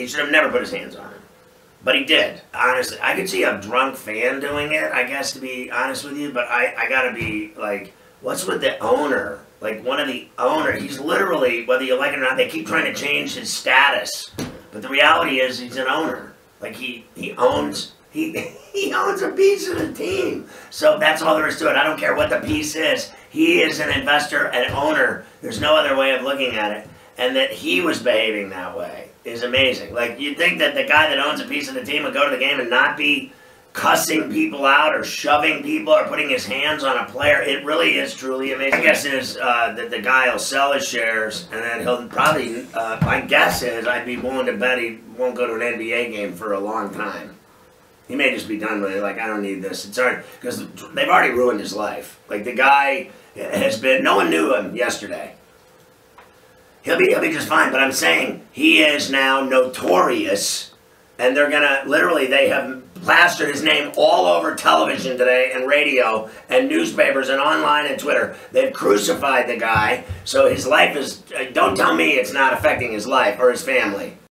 He should have never put his hands on him. But he did. Honestly, I could see a drunk fan doing it, I guess, to be honest with you. But I, I gotta be like, what's with the owner? Like, one of the owner, he's literally, whether you like it or not, they keep trying to change his status. But the reality is, he's an owner. Like, he, he owns. He, he owns a piece of the team. So that's all there is to it. I don't care what the piece is. He is an investor and owner. There's no other way of looking at it. And that he was behaving that way is amazing. Like you'd think that the guy that owns a piece of the team would go to the game and not be cussing people out or shoving people or putting his hands on a player. It really is truly amazing. My guess is uh, that the guy will sell his shares and then he'll probably. Uh, my guess is I'd be willing to bet he won't go to an NBA game for a long time. He may just be done with it. Like I don't need this. It's already because they've already ruined his life. Like the guy has been. No one knew him yesterday. He'll be, he'll be just fine. But I'm saying he is now notorious, and they're gonna literally they have plastered his name all over television today and radio and newspapers and online and Twitter. They've crucified the guy, so his life is. Uh, don't tell me it's not affecting his life or his family.